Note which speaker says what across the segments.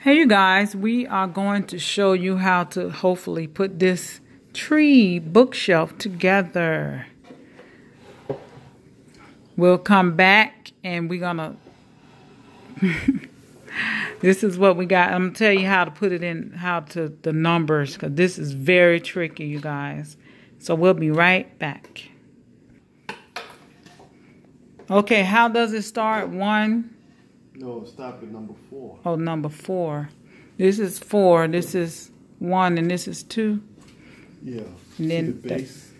Speaker 1: Hey you guys, we are going to show you how to hopefully put this tree bookshelf together. We'll come back and we're gonna this is what we got. I'm gonna tell you how to put it in how to the numbers because this is very tricky you guys. So we'll be right back. Okay, how does it start? One
Speaker 2: no, stop at number four.
Speaker 1: Oh, number four. This is four. This is one, and this is two.
Speaker 2: Yeah.
Speaker 1: And then
Speaker 2: See the base.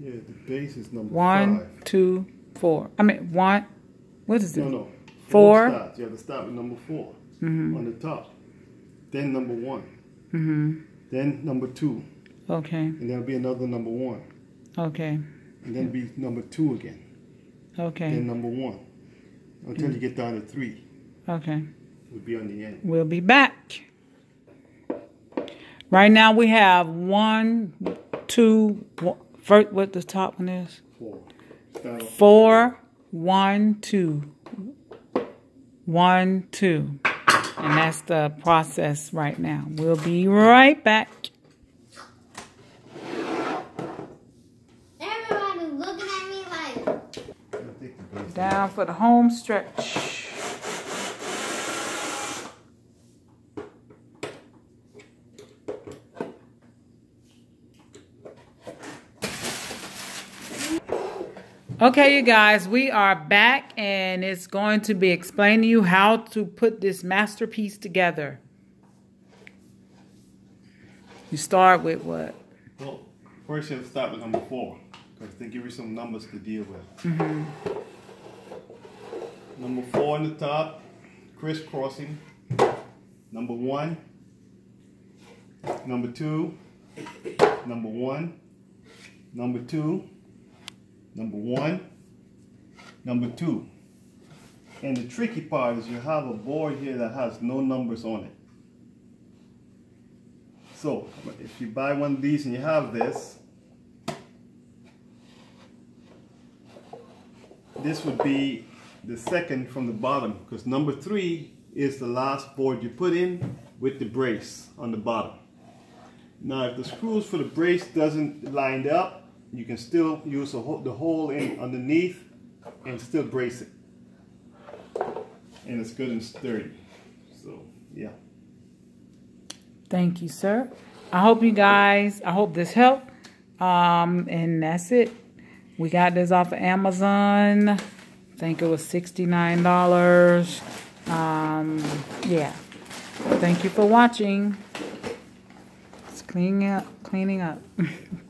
Speaker 2: Yeah, the base is number
Speaker 1: one,
Speaker 2: five.
Speaker 1: two, four. I mean one. What is it?
Speaker 2: No, no.
Speaker 1: Four.
Speaker 2: four You have to stop at number 4
Speaker 1: mm-hmm.
Speaker 2: on the top. Then number one.
Speaker 1: Mm-hmm.
Speaker 2: Then number two.
Speaker 1: Okay.
Speaker 2: And there'll be another number one.
Speaker 1: Okay.
Speaker 2: And then be number two again.
Speaker 1: Okay.
Speaker 2: Then number one until you get down to three.
Speaker 1: Okay.
Speaker 2: We'll be on the end.
Speaker 1: We'll be back. Right now we have one, two, one, first, what the top one is?
Speaker 2: Four.
Speaker 1: Four, one, two. One, two. And that's the process right now. We'll be right back. Down for the home stretch. Okay, you guys, we are back and it's going to be explaining to you how to put this masterpiece together. You start with what?
Speaker 2: Well, first you have to start with number four because they give you some numbers to deal with.
Speaker 1: Mm -hmm.
Speaker 2: On the top, crisscrossing. Number one, number two, number one, number two, number one, number two. And the tricky part is you have a board here that has no numbers on it. So if you buy one of these and you have this, this would be the second from the bottom because number three is the last board you put in with the brace on the bottom. Now if the screws for the brace doesn't line up, you can still use ho the hole in underneath and still brace it. And it's good and sturdy. So yeah.
Speaker 1: Thank you, sir. I hope you guys, I hope this helped. Um, and that's it. We got this off of Amazon. I think it was $69. Um, yeah. Thank you for watching. It's cleaning up, cleaning up.